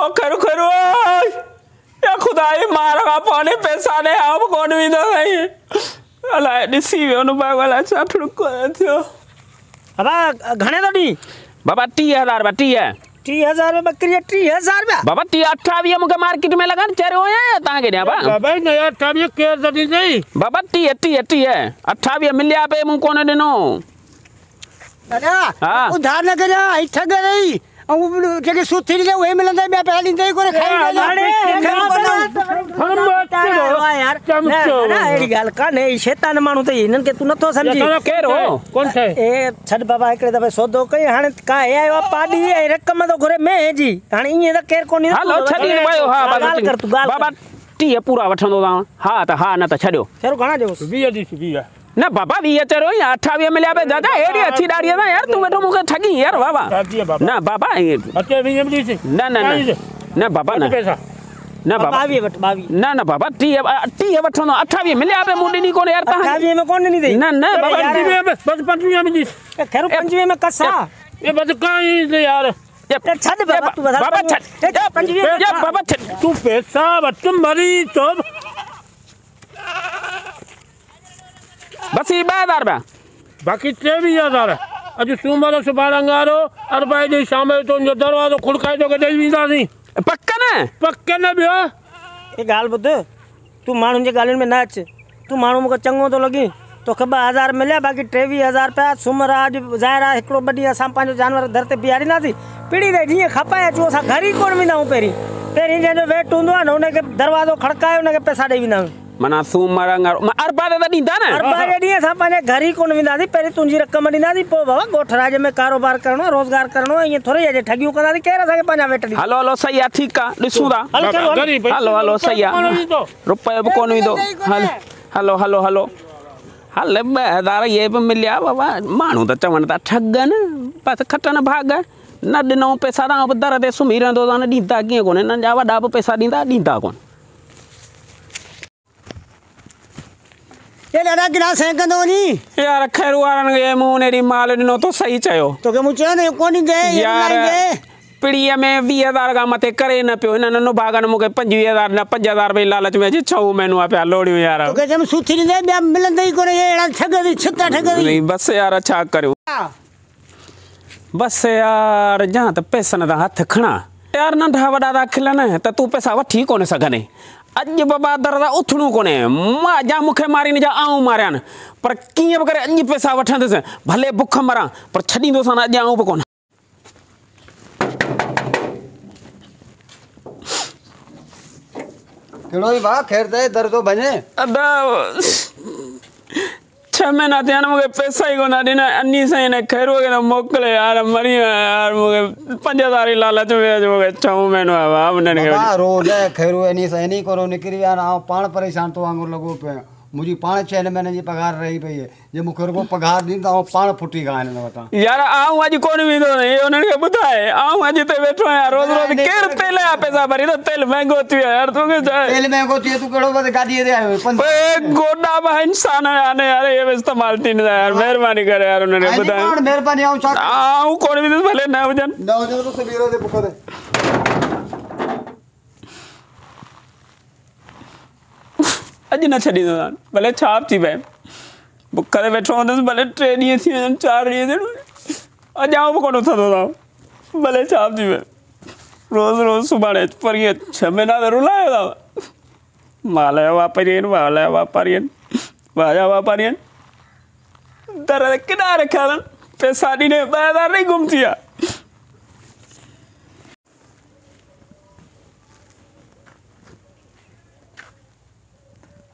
ओ खरु खरु या खुदाई मारगा पानी पैसा ने हम कोन भी दो गई अला ॾिसी वियो न पागल छा ठुको थियो। बाबा घणे थो ॾी बाबा टीह हज़ार रुपया टीह टीह हज़ार में बकरी टीह हज़ार रुपया बाबा टीह अठावीह मूंखे मार्केट में लॻनि चरियो आहियाँ तव्हांखे ॾियाँ बा बाबा नया अठावीह केरु त ॾींदई बाबा टीह टीह टीह अठावीह मिलिया पे मूं कोन ॾिनो दादा हा। उधार न करिया ई ठग रही जेके सुठी ॾींदा उहे मिलंदा ॿिया पैसा ॾींदा ई कोन। अहिड़ी ॻाल्हि कान्हे ई शैतान माण्हू त हिननि खे तूं नथो सम्झी। केरु हो? कोन ठहे ए छॾ बाबा हिकिड़े दफ़े सौदो कई हाणे का हे आयो आहे पाॾी ऐं रक़म थो घुरे में जी। हाणे ईअं त केरु कोन्हे हलो छॾी वियो हा ॻाल्हि कर तूं ॻाल्हि बाबा टीह पूरा वठंदो हा त हा न त छॾियो चलो घणा ॾियोसि वीह ॾीस वीह। न बाबा वीह चरियो या अठावीह मिलिया पे दादा अहिड़ी अछी ॾाढ़ीअ सां यार तूं वेठो मूंखे ठगी यार बाबा बाबा न बाबा ईअं अचे वीह में ॾीस न न न न बाबा न पैसा न बाबा ॿावीह वटि ॿावीह न न बाबा टीह टीह वठंदो अठावीह मिलिया पे मूं ॾिनी कोन्हे यार तव्हां अठावीह में कोन ॾिनी अथई न न बाबा यार, पंजवीह में बसि पंजवीह में ॾीस खैर पंजवीह में कसा ये बसि काई यार ये- ते छॾ बाबा तूं बस बाबा छॾ ए, पंजवीह में ये छा? बाबा छॾ तूं पैसा वटि मरी तो बसि ही ॿ हज़ार रुपया बाक़ी टेवीह हज़ार अॼु सूमर सुभाणे अंगारो अरबाई ॾींहुं शाम जो तुंहिंजो दरवाज़ो खुड़काए तोखे ॾेई वेंदासीं पक न? पक न ॿियो हे। ॻाल्हि ॿुध तूं माण्हुनि जी ॻाल्हियुनि में न अच तूं माण्हू मूंखे चङो थो लॻी तोखे ॿ हज़ार मिलिया बाक़ी टेवीह हज़ार रुपया सूमर आहे अॼु ज़ाहिर आहे हिकिड़ो ॿ ॾींहं असां पंहिंजो जानवर दर ते बीहारींदासीं पीड़ी ते जीअं खपाए अचूं असां घर ई कोन वेंदा आहियूं पहिरीं पहिरीं जंहिंजो वेट हूंदो आहे न हुनखे दरवाज़ो खड़काए हुनखे पैसा ॾेई वेंदा आहियूं माना सूमर अंगारो माँ अरबा ते त ॾींदा न ॿारहें ॾींहं असां पंहिंजे घर ई कोन वेंदासीं पहिरीं तुंहिंजी रक़म ॾींदासीं पोइ बाबा ॻोठ राज में कारोबार करिणो आहे रोज़गार करिणो आहे ईअं थोरी अॼु ठगियूं कंदासीं केरु असांखे पंहिंजा वेट ॾींदा हलो हलो सही आहे ठीकु आहे ॾिसूं था हलो हलो। सही आहे। रुपयो बि कोन ईंदो हल हलो हलो हलो हल ॿ हज़ार इहे बि मिलिया बाबा माण्हू त चवनि था ठगनि बसि खटनि भाग न ॾिनऊं पैसा तव्हां बि दर ते सुम्ही रहंदो तव्हां न ॾींदा कीअं कोन हिननि जा वॾा बि पैसा ॾींदा ॾींदा कोन ये ॾाढा गिलास सेकंदो वञी यार खैर वारनि खे मूं उन ॾींहुं माल ॾिनो तो सही चयो। तोखे मूं चयो न कोन ॾींदे यार पिड़ीअ में वीह हज़ार खां मथे करे न पियो हिननि नुभागनि मूंखे पंजवीह हज़ार न पंज हज़ार रुपए लालच में अची छह महीनो पिया लोड़ियूं यार। तोखे चयमि सुठी ॾींदे ॿिया मिलंदा ई कोन अहिड़ा ठग थी छिता ठग थी बसि यार छा करियूं। बसि यार जा त पैसनि था हथ खणा यार नंढा वॾा था खिलनि त तूं पैसा वठी कोन सघंदे अॼु बाबा दरदा उथणो कोन्हे माँ जा मूंखे मारीनि जा आऊँ मारियानि। पर कीअं बि करे अॼु पैसा वठंदुसि? भले बुख मरां पर छॾींदोसि न अॼु आऊँ बि कोन। कहिड़ो ई भाउ ख़ैर ते दर थो भञे अदा छह महीना थे मुझे पैसा ही को ॾिना अनी सां हिन खैरो खे मोकिले यार मरी वियो यार मूंखे पंज हज़ार लालच में अॼु मूंखे छह महीनो आहे वाह उन्हनि खे बाबा रोज़ खैरू इन सां इन करो निकिरी विया आहिनि ऐं पाण परेशान तो वांगुरु लॻो पियो आहियाँ मुंहिंजी पाण छहनि महीननि जी पघार रही पई आहे जे मूंखे रुगो पघार ॾींदा ऐं पाण फुटी खां हिननि वटां। यार आऊँ अॼु कोन वेंदो न? इहो उन्हनि खे ॿुधाए आऊँ अॼु हिते वेठो आहियाँ रोज़ रोज़ केरु तेल जा पैसा भरी त तेल महांगो थी वियो यार तोखे तेल महांगो थिए तूं कहिड़ो बि गाॾीअ ते आयो गोॾा बि इंसान आहिनि यार इहे बि इस्तेमालु थींदा यार महिरबानी करे यार उन्हनि खे आइनी ॿुधाए पाण महिरबानी ऐं छा आऊँ कोन वेंदुसि भले न हुजनि। न हुजे त सबीरो ते बुख ते अॼु न छॾींदो आहियाँ भले थी पए बुख ते वेठो हूंदुसि, भले टे ॾींहं थी वञनि, चारि ॾींहं थियनि अॼु आऊँ बि कोन उथंदो अथव भले थी पए रोज़ु रोज़ु सुभाणे परीहं छह महीना त रुलायो अथव माल जा वापारी माल जा वापारी आहिनि वापारी दर केॾा रखिया अथनि पैसा ॾिने ॿ हज़ार गुम थी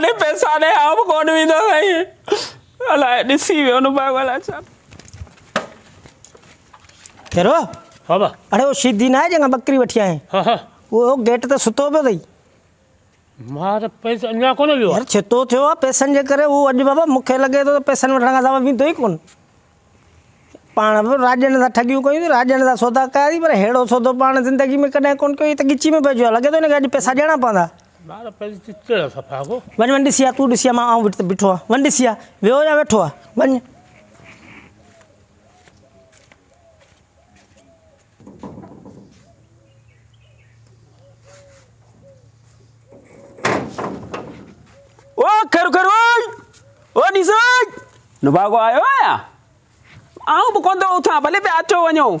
ने कोन विंदो सही अलाए ॾिसी वियो न भाई अलाए छा कहिड़ो हा बा। अड़े उहो सिधी न आहे जंहिंखां ॿकरी वठी आहीं हा हा। उहो गेट ते सुतो पियो अथई माँ त पैसा अञा कोन वियो यार छितो थियो आहे पैसनि जे करे उहो अॼु बाबा मूंखे थो त पैसनि वठण खां सवाइ वेंदो ई कोन। पाण राजन सां ठगियूं थी राजन सां सौदा कया थी पर अहिड़ो सौदो पाण ज़िंदगी में कोन कयो ई त गिची में आहे लॻे थो हिनखे अॼु पैसा ॾियणा पवंदा Mara penzi titela sapago. Wani wandi siya tu disia ma au bitoa. Wandi siya veo ya betoa. Wani Oh, keru keru oi. Oh, disaj. Nubago ayo ya. Au bukondo uta bale be ato wanyo.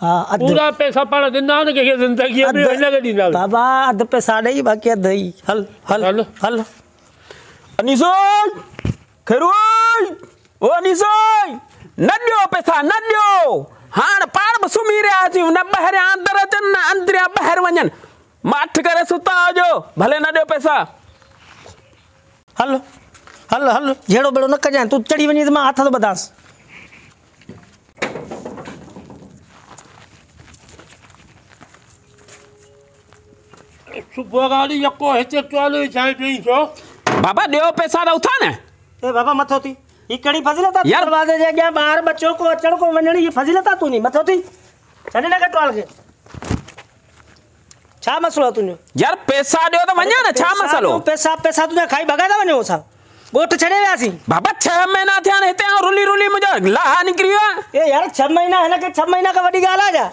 हा पूरा पैसा पाण ॾींदा न कंहिंखे ज़िंदगीअ में ॾींदा बाबा अधु पैसा ॾेई बाक़ी अधु ई हल हल हल। ओ अनीसो न ॾियो पैसा न ॾियो हाणे पाण बि सुम्ही रहिया आहियूं न ॿाहिरियाँ अंदरि अचनि न अंदरियाँ ॿाहिरि वञनि। माठ करे सुता हुजो भले न ॾियो पैसा। हल हल हल जहिड़ो बेड़ो न कजांइ तूं चढ़ी वञी त माँ हथ थो ॿधांसि सुबुह खां वठी यको हिते टोल विछाए पई छो बाबा ॾियो पैसा त उथां न ए बाबा मथो थी ही कहिड़ी फज़ीलत आहे यार- दरवाज़े जे अॻियाँ ॿार बचो को अचण को वञण ही फज़ीलत आहे तुंहिंजी मथो थी छॾे न कटवाल खे छा मसलो तुंहिंजो यार पैसा ॾियो त वञा न छा मसालो? पैसा पैसा तुंहिंजा खाई भॻा था वञूं असां ॻोठ छॾे वियासीं बाबा छह महीना थिया आहिनि हिते रुली रुली मुंहिंजा लाहा निकिरी वियो आहे ए यार छह महीना हिनखे छह महीना खां वॾी ॻाल्हि आहे छा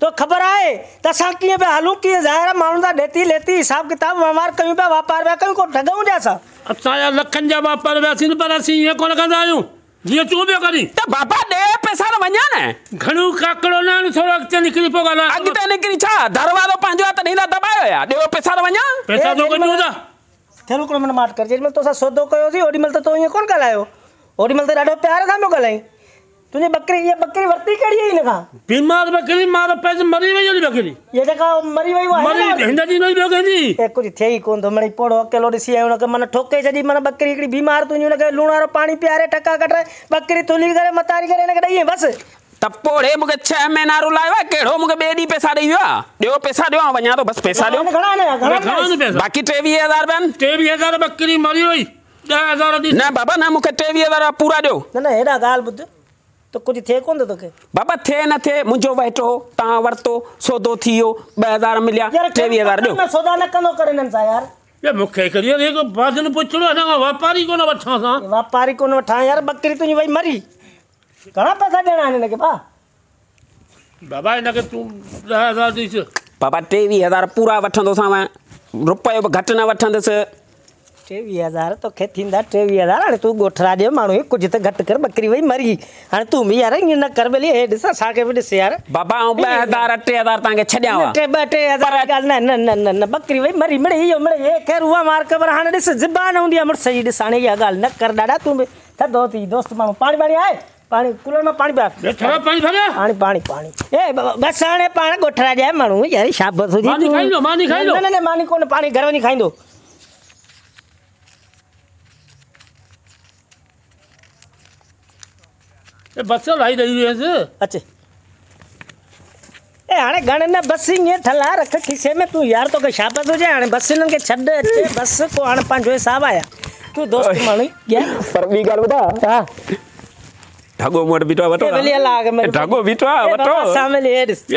तो ख़बर आहे त असां कीअं पिया हलूं ज़ाहिर आहे माण्हुनि सां ॾेती लेती हिसाब किताब वहिंवार कयूं पिया वापार पिया कयूं को ठॻूं पिया असां असांजा लखनि जा वापार वियासीं पर असीं ईअं कोन कंदा आहियूं जीअं तूं पियो करी। त बाबा ॾे पैसा त वञा न। घणो काकड़ो न थोरो अॻिते निकिरी पियो ॻाल्हाए अॻिते निकिरी छा दरवाज़ो पंहिंजो आहे त ॾींदा दॿायो या ॾियो पैसा त वञा पैसा तो जेॾी ॾियूं था थियल हिकिड़ो माट कर जेॾीमहिल तोसां सौदो कयोसीं ओॾीमहिल त तूं ईअं कोन ॻाल्हायो ओॾीमहिल त ॾाढो प्यार सां पियो ॻाल्हाईं तुंहिंजी बकरी इहा बकरी वरिती कहिड़ी आहे हिन बीमार बकरी माँ पैसे मरी वई हली बकरी। इहा जेका मरी वई उहा मरी आहे न? हिन जी न ॿियो कंहिंजी ए कुझु थिए ई कोन थो मिड़ई पोड़ो अकेलो ॾिसी आयो हुनखे मन ठोके छॾी मन बकरी हिकिड़ी बीमार तुंहिंजी हुनखे लूण वारो पाणी पीआरे टका कटाए बकरी तुली करे मतारी करे हिनखे ॾेई बसि। त पोड़े मूंखे छह महीना रुलायो आहे कहिड़ो मूंखे ॿिए पैसा ॾेई वियो पैसा ऐं वञा थो बसि पैसा ॾियो घणा आहिनि घणा? न बाक़ी टेवीह हज़ार रुपया आहिनि टेवीह हज़ार बकरी मरी वई ॾह हज़ार ॾिस बाबा न मूंखे टेवीह पूरा ॾियो न न हेॾा ॻाल्हि ॿुध त कुझु थिए कोन थो तोखे बाबा थिए न थिए मुंहिंजो वठो तव्हां वरितो सौदो थी वियो ॿ हज़ार मिलिया टेवीह हज़ार ॾियो मैं सौदा न कंदो कर हिननि सां यार। ये मूंखे हिकिड़ी हिकु बाजन पुछणो हिन खां वापारी कोन वठां असां वापारी कोन वठां यार बकरी तुंहिंजी वई मरी। घणा पैसा ॾियणा आहिनि हिनखे भाउ बाबा हिनखे तूं ॾह हज़ार ॾिस बाबा टेवीह हज़ार पूरा वठंदोसांव रुपयो बि घटि न वठंदुसि टेवीह हज़ार तोखे थींदा टेवीह हज़ार हाणे तूं ॻोठरा ॾियो माण्हू कुझु त घटि कर बकरी वई मरी. हाणे तूं बि यार ईअं न कर भली हे ॾिस असांखे बि ॾिस यार। बाबा ॿ हज़ार टे हज़ार तव्हांखे छॾिया हुआ टे ॿ टे हज़ार ॻाल्हि न न न न न बकरी वई मरी मिड़े इहो मिड़े हे ख़ैर उहा मार ख़बर हाणे ॾिस ज़बान हूंदी आहे मुड़ुस जी ॾिस हाणे इहा ॻाल्हि न कर ॾाढा तूं बि थधो थी दोस्त माण्हू पाणी वाणी आहे पाणी कूलर माँ पाणी पिया पाणी पाणी पाणी पाणी। ए बसि हाणे पाण ॻोठरा ॼाए माण्हू यार हुजे मानी खाईंदो, मानी खाईंदो। न न न मानी कोन पाणी घर वञी खाईंदो। ए बसि लाई ॾेई वियसि अचे ए हाणे घणे न बसि ईअं ठला रख खीसे में तूं यार तोखे शाबत हुजे हाणे बसि हिननि खे छॾ अचे बसि को हाणे पंहिंजो हिसाबु आया तूं दोस्त ई ॻाए। पर ॿी ॻाल्हि ॿुधा हा ढगो मूं वटि बीठो आहे ए भली हला मेरे को। ढगो ए बाबा, वठो सामने ले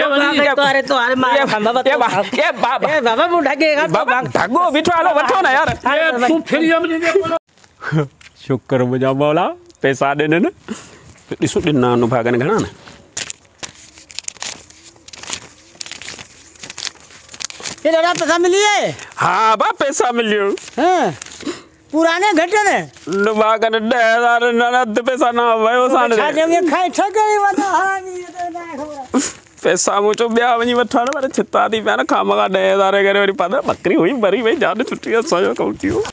वली- बाबा, तो अरे तो अरे मार ये- खा, बाबा, ये तो ये बाबा- ए बाबा मुँह ढकेगा तो बाबा। ढगो बीठो आहे, हलो वठो न यार ए, तूं फिरी वञे कोन शुक्र मुंहिंजा मौला पैसा ॾिननि न ॾिसो ॾिना अनुभागनि घणा न ये ॾाढा पैसा मिली है हा बा पैसा मिलियो हाँ पुराने घटे ने डुबा करे ॾह हज़ार न न अधु पैसा न वियो छा खाई ठगई वञा हरामी पैसा मूं चयो ॿिया वञी वठण पर छिता थी पिया न खाम खां ॾह हज़ार करे वरी पता बकरी हुई भरी वई जान छुटी असांजो कमु थी वियो